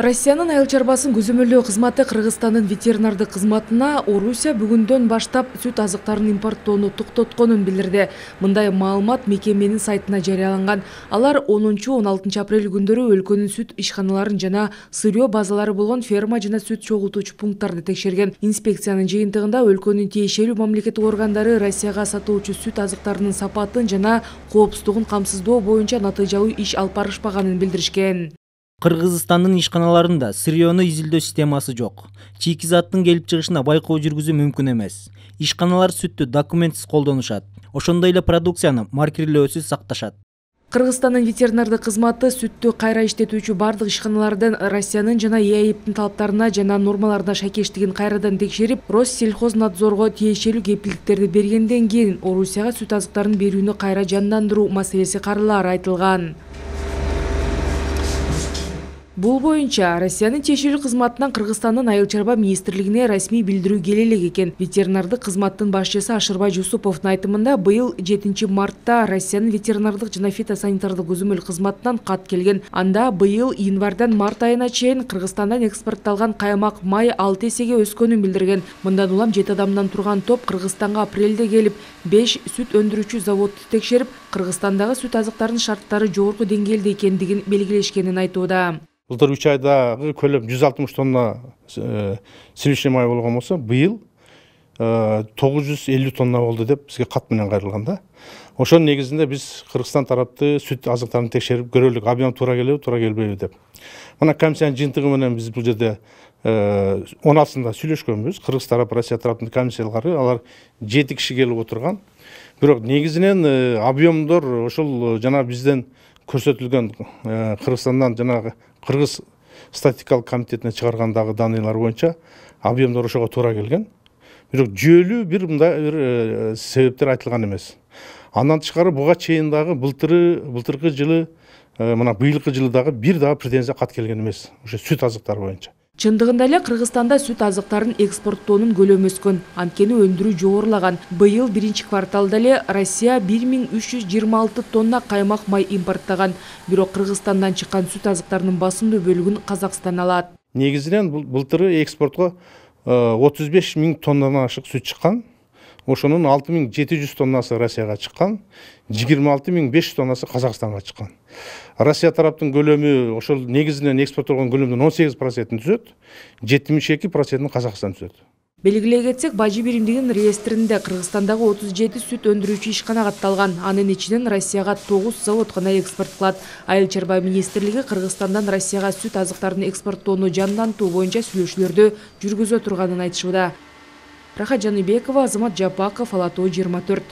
россиянын айыл чарбасын көзөмөлдөө кызматы кыргызстандын ветеринардык кызматына орусия бүгүндөн баштап сүт азыктарын импорттоону токтотконун билдирди. Мындай маалымат мекеменин сайтына жарыяланган. Алар онунчу он алтынчы апрель күндөрү өлкөнүн сүт ишканаларын жана сырье базалары болгон ферма жана сүт чогултуучу пункттарды текшерген. Инспекциянын жыйынтыгында өлкөнүн тиешелүү мамлекеттик органдары россияга сатылуучу сүт азыктарынын сапатын жана коопсуздугун камсыздоо боюнча натыйжалуу иш алып барышпаганын билдиришкен кыргызстандын ишканаларында сырьену изилдөө системасы жок. Чийки заттын келип чыгышына байкоо жүргүзүү мүмкүн эмес. Ишканалар сүттү документсиз колдонушат. Ошондой эле продукцияны маркирлөөсүз сакташат. Кыргызстандын ветеринардык кызматы сүттү кайра иштетүүчү бардык ишканалардын россиянын жана еаиптин талаптарына жана нормаларына шайкештигин кайрадан текшерип россельхознадзорго тиешелүү кепилдиктерди бергенден кийин орусияга сүт азыктарын берүүнү кайра жандандыруу маселеси каралаары айтылган бул боюнча россиянын тиешелүү кызматынан кыргызстандын айыл чарба министрлигине расмий билдирүү келе элек экен. Ветеринардык кызматтын башчысы ашырбай жусуповдун айтымында быйыл жетинчи мартта россиянын ветеринардык жана фитосанитардык көзөмөл кызматынан кат келген. Анда быйыл январдан март айына чейин кыргызстандан экспортталган каймак май алты эсеге өскөнүн билдирген. Мындан улам жети адамдан турган топ кыргызстанга апрелде келип беш сүт өндүрүүчү заводду текшерип кыргызстандагы сүт азыктарынын шарттары жогорку деңгээлде экендигин белгилешкенин айтууда былтыр үч айдагы көлөм жүз алтымыш тонна э, сливочный май болгон болсо быйыл э, тогуз жүз элүү тонна болду деп бизге кат менен кайрылган да. Ошонун негизинде биз кыргызстан тарапты сүт азыктарын текшерип көрөлүк объем туура келеби туура келбейби деп. Мына комиссиянын жыйынтыгы менен биз бул жерде э, он алтысында сүйлөшкөнбүз кыргыз тарап россия тараптын комиссиялары алар жети киши келип отурган бирок негизинен объемдор ошол жана бизден көрсөтүлгөн э, кыргызстандан жанагы кыргыз статистикалык комитетине чыгарган данныйлар боюнча объемдор ошого туура келген. Бирок жүйөлүү бир мындай бир себептер айтылган эмес андан тышкары буга чейин дагы былтыры былтыркы жылы мына быйылкы жылы дагы бир дагы претензия кат келген эмес ошо сүт азыктары боюнча чындыгында эле кыргызстанда сүт азыктарын экспорттоонун көлөмү өскөн. Анткени өндүрүү жогорулаган быйыл биринчи кварталда эле россия бир миң үч жүз жыйырма алты тонна каймак май импорттогон бирок кыргызстандан чыккан сүт азыктарынын басымдуу бөлүгүн казакстан алат. Негизинен былтыры экспортко э, отуз беш миң тоннадан ашык сүт чыккан. Ошонун алты миң жети жүз тоннасы россияга чыккан жыйырма алты миң беш жүз тоннасы казакстанга чыккан. Россия тараптын көлөмү ошол негизинен экспорттолгон көлөмдүн он сегиз процентин түзөт жетимиш эки процентин казакстан түзөт. Белгилей кетсек бажы биримдигинин реестринде кыргызстандагы отуз жети сүт өндүрүүчү ишкана катталган анын ичинен россияга тогуз завод гана экспорт кылат. Айыл чарба министрлиги кыргызстандан россияга сүт азыктарын экспорттоону жандантуу боюнча сүйлөшүүлөрдү жүргүзө турганын айтышууда рахат жаныбекова азамат жапаков ала тоо жыйырма төрт